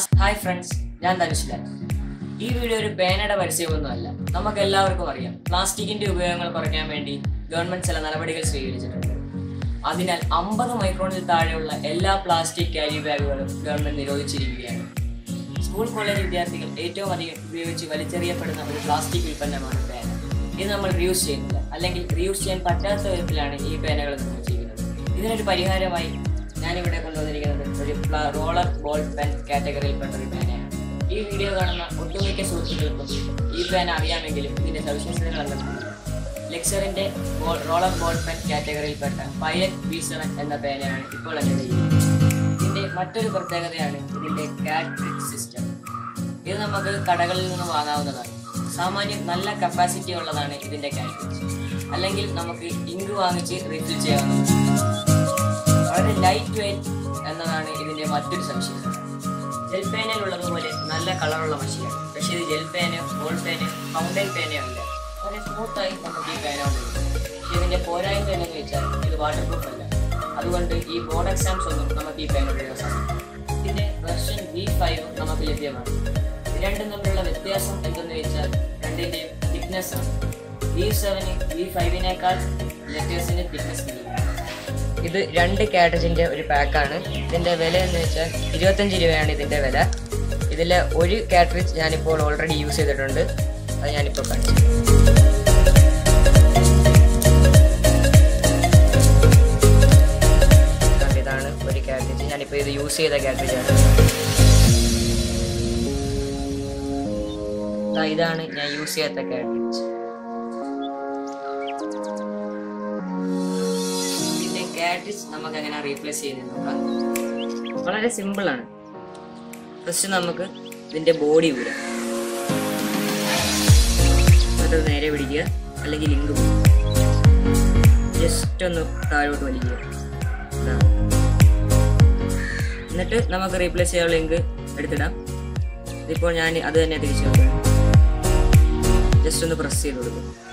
Hi friends ഞാൻ ധനുഷ്ലാൽ ഈ video ഒരു പേനയുടെ പരിചയമൊന്നുമല്ല നമുക്ക് എല്ലാവർക്കും അറിയാം. പ്ലാസ്റ്റിക്കിന്റെ ഉപയോഗങ്ങൾ കുറയ്ക്കാൻ വേണ്ടി ഗവൺമെന്റ് ചില നടപടികൾ സ്വീകരിച്ചിട്ടുണ്ട്. അതിനാൽ അമ്പത് മൈക്രോണിൽ താഴെയുള്ള എല്ലാ പ്ലാസ്റ്റിക് ക്യാരി ബാഗുകളും ഗവൺമെന്റ് നിരോധിച്ചിരിക്കുകയാണ്. സ്കൂൾ കോളേജ് വിദ്യാർത്ഥികൾ ഏറ്റവും അധികം ഉപയോഗിച്ച് വലിച്ചെറിയപ്പെടുന്ന ഒരു പ്ലാസ്റ്റിക് ഉൽപ്പന്നമാണ് പേന ഇത് നമ്മൾ റിയൂസ് ചെയ്യുന്നില്ല. അല്ലെങ്കിൽ റിയൂസ് ചെയ്യാൻ പറ്റാത്ത വിധത്തിലാണ് ഈ പേനകൾ നിർമ്മിച്ചിരിക്കുന്നത് ഇതിനൊരു പരിഹാരമായി ഞാനിവിടെ കൊണ്ടുവന്നിരിക്കുന്നത് റോളർ ബോൾ പെൻ കാറ്റഗറിയിൽപ്പെട്ട ഒരു പേനയാണ് ഈ വീഡിയോ കാണുന്ന ഒട്ടുമിക്ക സുഹൃത്തുക്കൾക്കും ഈ പേന അറിയാമെങ്കിലും ഇതിന്റെ സവിശേഷതകൾ എന്തെങ്കിലും ലെക്ചറിന്റെ റോളർ ബോൾ പെൻ കാറ്റഗറിയിൽപ്പെട്ട പൈലറ്റ് ബി സെവൻ എന്ന പേനയാണ് ഇപ്പോൾ എന്റെ കയ്യിൽ. ഇതിന്റെ മറ്റൊരു പ്രത്യേകതയാണ് ഇതിന്റെ കാട്രിഡ്ജ് സിസ്റ്റം ഇത് നമുക്ക് കടകളിൽ നിന്ന് വാങ്ങാവുന്നതാണ്. സാമാന്യം നല്ല കപ്പാസിറ്റി ഉള്ളതാണ് ഇതിന്റെ കാട്രിഡ്ജ് അല്ലെങ്കിൽ നമുക്ക് ഇങ്ക് വാങ്ങിച്ച് റീഫിൽ ചെയ്യാവുന്നതാണ്. വളരെ ലൈറ്റ് വെയിറ്റ് എന്നതാണ് ഇതിന്റെ മറ്റൊരു സംശയം. ജെൽ പേനയിലുള്ളതുപോലെ നല്ല കളറുള്ള മഷിയാണ് പക്ഷേ ഇത് ജെൽ പേന ബോൾ പേന ഫൗണ്ടൻ പേനയോ അല്ല. വളരെ സ്മൂത്തായി നമുക്ക് ഈ പേന ഉപയോഗിക്കാം പക്ഷേ ഇതിന്റെ പോരായ്മ എന്ന് വെച്ചാൽ ഇത് വാട്ടർ പ്രൂഫ് അല്ല. അതുകൊണ്ട് ഈ ബോർഡ് എക്സാംസ് ഒന്നും നമുക്ക് ഈ പേന ഉപയോഗിക്കാൻ സാധിക്കും ഇതിന്റെ വെർഷൻ വി ഫൈവ് നമുക്ക് ലഭ്യമാണ്. രണ്ടും തമ്മിലുള്ള വ്യത്യാസം എന്തെന്ന് വെച്ചാൽ രണ്ടിന്റെയും തിക്നെസ് ആണ്. വി സെവന് വി ഫൈവിനേക്കാൾ ലെറ്റേഴ്സിന്റെ തിക്നെസ് നൽകും ഇത് രണ്ട് കാറ്റജിന്റെ ഒരു പാക്കാണ്. ഇതിന്റെ വില എന്ന് വെച്ചാൽ ഇരുപത്തഞ്ച് രൂപയാണ് ഇതിന്റെ വില. ഇതിൽ ഒരു കാറ്ററിജ് ഞാനിപ്പോൾ ഓൾറെഡി യൂസ് ചെയ്തിട്ടുണ്ട്. അത് ഞാനിപ്പോൾ കാണിച്ചു ഇതാണ് ഒരു കാറ്ററിജ് ഞാനിപ്പോൾ ഇത് യൂസ് ചെയ്ത ദാ ഇതാണ് ഞാൻ യൂസ് ചെയ്യാത്ത കാറ്ററിജ് കാറ്ററിജ് നമുക്ക് എങ്ങനെ റീപ്ലേസ് ചെയ്യുന്നത് വളരെ സിമ്പിൾ ആണ്. ഫസ്റ്റ് നമുക്ക് ഇതിന്റെ ബോഡി ഊരാം. എന്നിട്ട് നേരെ പിടിക്കുക. അല്ലെങ്കിൽ ലിങ്ക് ജസ്റ്റ് ഒന്ന് താഴോട്ട് വലിക്കുക. എന്നിട്ട് നമുക്ക് റീപ്ലേസ് ചെയ്യാനുള്ള ലിങ്ക് എടുത്തിടാം. ഇതിപ്പോൾ ഞാൻ അത് തന്നെ തിരിച്ചു ജസ്റ്റ് ഒന്ന് പ്രസ് ചെയ്ത് കൊടുക്കും.